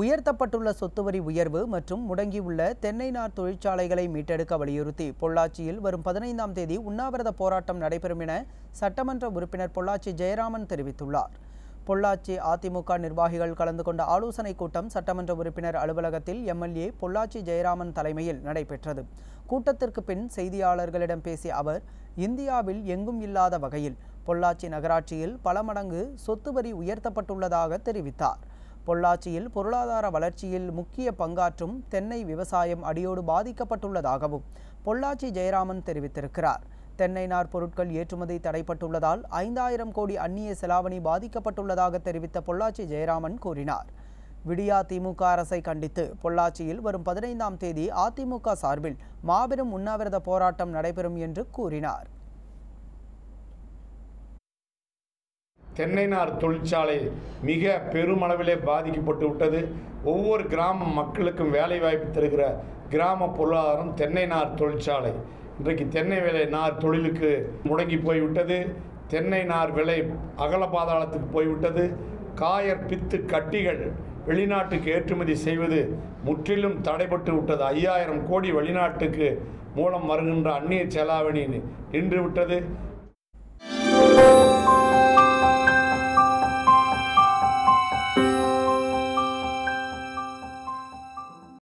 உயர்த்தப்பட்டுள்ள சொத்து வரி உயர்வு மற்றும் முடங்கியுள்ள தென்னை நார் தொழிற்சாலைகளை மீட்டெடுக்க வலியுறுத்தி பொள்ளாச்சியில் வரும் பதினைந்தாம் தேதி உண்ணாவிரத போராட்டம் நடைபெறும் என சட்டமன்ற உறுப்பினர் பொள்ளாச்சி ஜெயராமன் தெரிவித்துள்ளார். பொள்ளாச்சி அதிமுக நிர்வாகிகள் கலந்து கொண்ட ஆலோசனைக் கூட்டம் சட்டமன்ற உறுப்பினர் அலுவலகத்தில் எம்எல்ஏ பொள்ளாச்சி ஜெயராமன் தலைமையில் நடைபெற்றது. கூட்டத்திற்கு பின் செய்தியாளர்களிடம் பேசிய அவர் இந்தியாவில் எங்கும் இல்லாத வகையில் பொள்ளாச்சி நகராட்சியில் பல மடங்கு சொத்து வரி உயர்த்தப்பட்டுள்ளதாக தெரிவித்தார். பொள்ளாச்சியில் பொருளாதார வளர்ச்சியில் முக்கிய பங்காற்றும் தென்னை விவசாயம் அடியோடு பாதிக்கப்பட்டுள்ளதாகவும் பொள்ளாச்சி ஜெயராமன் தெரிவித்திருக்கிறார். தென்னை நார் பொருட்கள் ஏற்றுமதி தடைப்பட்டுள்ளதால் ஐந்தாயிரம் கோடி அந்நிய செலாவணி பாதிக்கப்பட்டுள்ளதாக தெரிவித்த பொள்ளாச்சி ஜெயராமன் கூறினார். விடியா திமுக அரசை கண்டித்து பொள்ளாச்சியில் வரும் பதினைந்தாம் தேதி அதிமுக சார்பில் மாபெரும் உண்ணாவிரத போராட்டம் நடைபெறும் என்று கூறினார். தென்னைநார் தொழிற்சாலை மிக பெருமளவிலே பாதிக்கப்பட்டு விட்டது. ஒவ்வொரு கிராம மக்களுக்கும் வேலைவாய்ப்பு தருகிற கிராம பொருளாதாரம் தென்னைநார் தொழிற்சாலை. இன்றைக்கு தென்னை விலை நார் தொழிலுக்கு முடங்கி போய்விட்டது. தென்னை நார் விலை அகல பாதாளத்துக்கு போய்விட்டது. காயர் பித்து கட்டிகள் வெளிநாட்டுக்கு ஏற்றுமதி செய்வது முற்றிலும் தடைபட்டு விட்டது. ஐயாயிரம் கோடி வெளிநாட்டுக்கு மூலம் வருகின்ற அந்நிய செலாவணி நின்றுவிட்டது